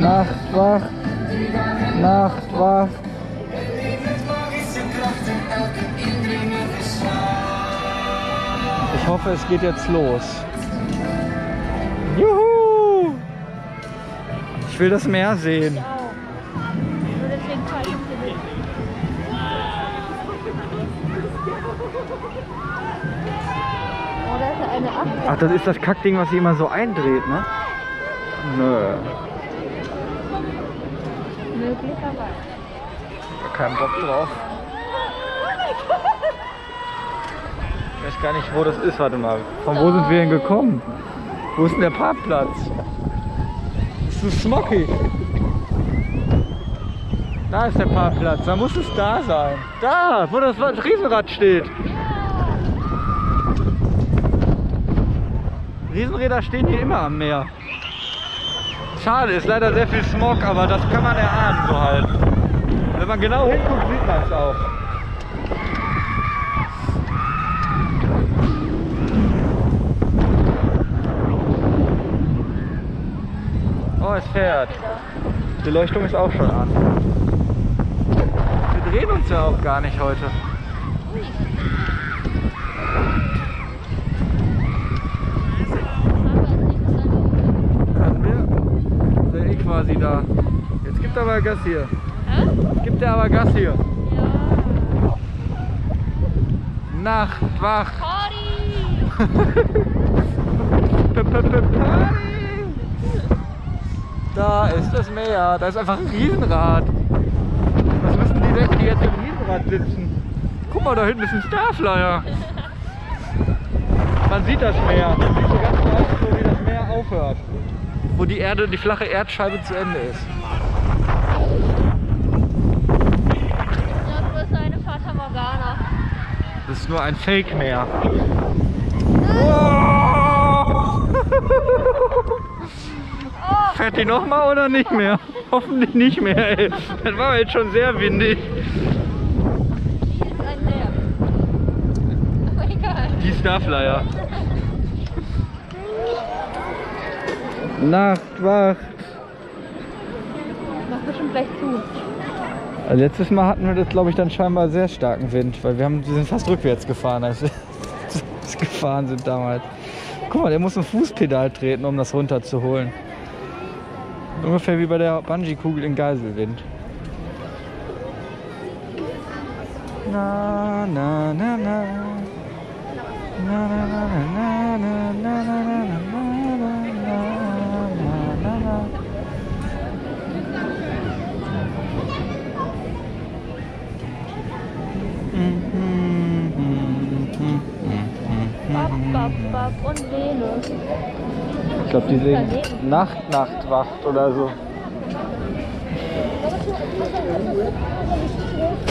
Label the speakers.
Speaker 1: Nachtwacht, Nachtwacht. Ich hoffe, es geht jetzt los. Juhu! Ich will das Meer sehen. Ach, das ist das Kackding, was sich immer so eindreht, ne? Nö,
Speaker 2: Möglicherweise.
Speaker 1: kein Bock drauf. Ich weiß gar nicht, wo das ist. Warte mal. Von wo sind wir denn gekommen? Wo ist denn der Parkplatz? Das ist Smoky. Da ist der Parkplatz. Da muss es da sein. Da, wo das Riesenrad steht. Riesenräder stehen hier immer am Meer. Schade, ist leider sehr viel Smog, aber das kann man erahnen so halt. Wenn man genau hinguckt, sieht man es auch. Oh, es fährt. Die Leuchtung ist auch schon an. Wir drehen uns ja auch gar nicht heute. Hatten wir? Ist ja eh quasi da. Jetzt gibt er aber Gas hier.
Speaker 2: Hä?
Speaker 1: Gibt er aber Gas hier.
Speaker 2: Ja.
Speaker 1: Nacht, wach.
Speaker 2: Party!
Speaker 1: Party. Da ist das Meer. Da ist einfach ein Riesenrad. Was müssen die denken, die jetzt im Riesenrad sitzen? Guck mal, da hinten ist ein Starflyer. Man sieht das Meer. Man sieht so ganz genau, so wie das Meer aufhört. Wo die Erde, die flache Erdscheibe zu Ende ist.
Speaker 2: Das ist eine Fata Morgana.
Speaker 1: Das ist nur ein Fake-Meer. Fährt die nochmal oder nicht mehr? Hoffentlich nicht mehr, ey. Das war jetzt schon sehr windig.
Speaker 2: Die ist ein Meer. Aber egal.
Speaker 1: Die Starflyer. Nachtwacht.
Speaker 2: Mach bestimmt gleich zu.
Speaker 1: Also letztes Mal hatten wir das, glaube ich, dann scheinbar sehr starken Wind, weil wir, haben, wir sind fast rückwärts gefahren, als wir gefahren sind damals. Guck mal, der muss ein Fußpedal treten, um das runterzuholen. Ungefähr wie bei der Bungee-Kugel in Geiselwind. Na, na, na, na. Na, na, na, na, na,
Speaker 2: und Venus.
Speaker 1: Ich glaube, die singen Nacht, Nachtwacht oder so.